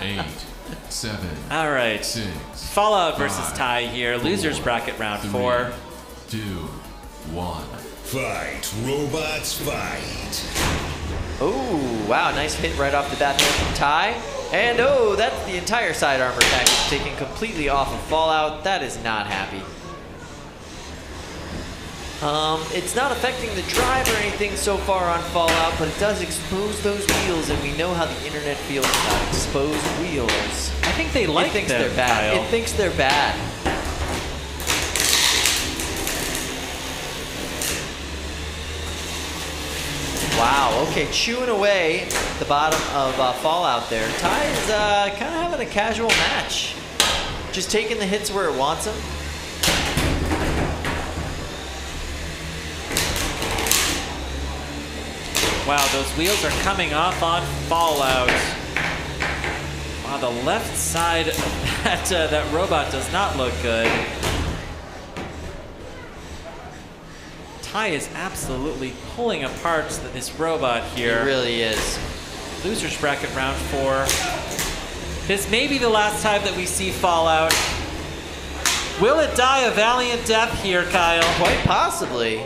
eight, seven, All right. six, Fallout versus five, Ti here. four, Losers bracket round three, four. two, one. Fight, robots, fight. Oh, wow, nice hit right off the bat there from Ti. And oh, that's the entire side armor package taken completely off of Fallout. That is not happy. Um, it's not affecting the drive or anything so far on Fallout, but it does expose those wheels, and we know how the internet feels about exposed wheels. I think they like it thinks them, they're bad. Kyle. It thinks they're bad. Wow, okay, chewing away the bottom of uh, Fallout there. Ti is uh, kind of having a casual match. Just taking the hits where it wants them. Wow, those wheels are coming off on Fallout. Wow, the left side of that, uh, that robot does not look good. Ti is absolutely pulling apart this robot here. It really is. Losers bracket round four. This may be the last time that we see Fallout. Will it die a valiant death here, Kyle? Quite possibly.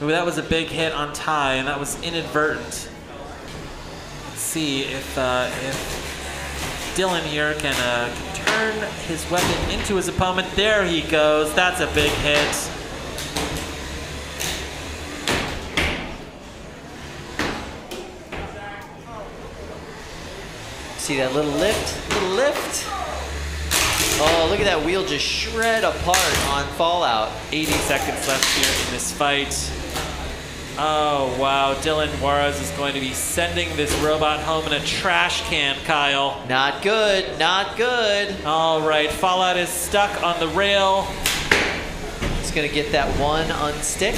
Ooh, that was a big hit on Ti, and that was inadvertent. Let's see if uh, if Dylan here can, uh, can turn his weapon into his opponent. There he goes. That's a big hit. See that little lift? Little lift. Look at that wheel just shred apart on Fallout. 80 seconds left here in this fight. Oh, wow. Dylan Juarez is going to be sending this robot home in a trash can, Kyle. Not good, not good. All right, Fallout is stuck on the rail. He's gonna get that one unstick.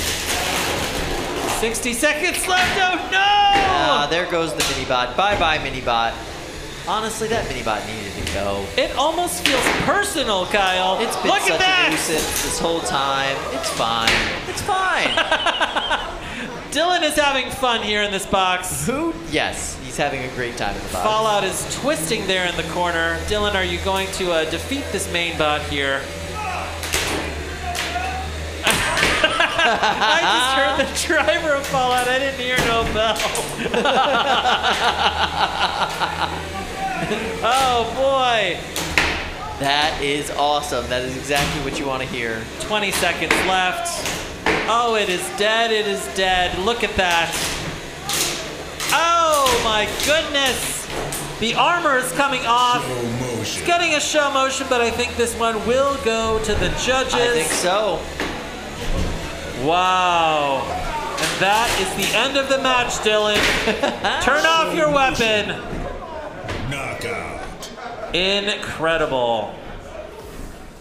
60 seconds left. Oh, no! Ah, there goes the minibot. Bye bye, minibot. Honestly, that minibot needed to go. It almost feels personal, Kyle. It's been Look such at that! a nuisance this whole time. It's fine. It's fine. Dylan is having fun here in this box. Who? Yes, he's having a great time in the box. Fallout is twisting there in the corner. Dylan, are you going to uh, defeat this main bot here? I just heard the driver of Fallout. I didn't hear no bell. oh boy. That is awesome. That is exactly what you want to hear. 20 seconds left. Oh, it is dead. It is dead. Look at that. Oh my goodness. The armor is coming off. It's getting a show motion, but I think this one will go to the judges. I think so. Wow. And that is the end of the match, Dylan. Turn off your weapon. Knockout. Incredible.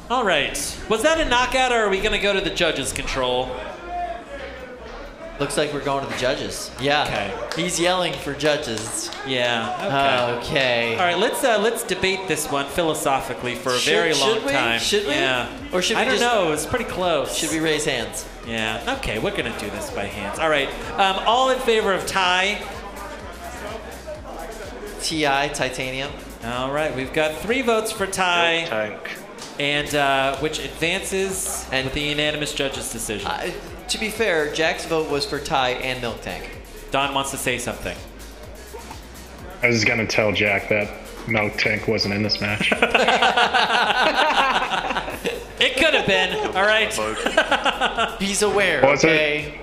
All right. Was that a knockout, or are we going to go to the judges' control? Looks like we're going to the judges. Yeah. Okay. He's yelling for judges. Yeah. Okay. Okay. All right. Let's uh, let's debate this one philosophically for a Should- very long should we? time. Should we? Yeah. Or should we? I we don't know. It's pretty close. Should we raise hands? Yeah. Okay. We're gonna do this by hands. All right. Um, all in favor of tie. TI titanium. All right. We've got three votes for Ti. Tank. And uh, which advances And- with the unanimous judge's decision. Uh, to be fair, Jack's vote was for Ti and Milk Tank. Don wants to say something. I was gonna tell Jack that Milk Tank wasn't in this match. It could have been. All right. He's aware, Was it?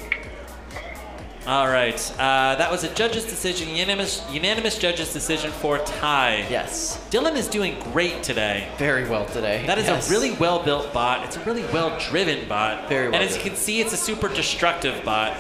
All right. Uh, that was a judge's decision, unanimous, unanimous judge's decision for Ti. Yes. Dylan is doing great today. Very well today. That is Yes. a really well built bot. It's a really well driven bot. Very well And as you can see, it's a super destructive bot.